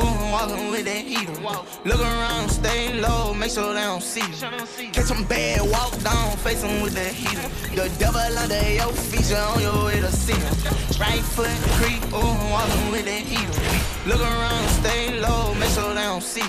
Walking with that heater. Look around, stay low, make sure they don't see you. Catch them bad, walk down, face them with that heater. The devil under your feet, you on your way to see. Right foot creep, ooh, walking with that heater. Look around, stay low, make sure they don't see you.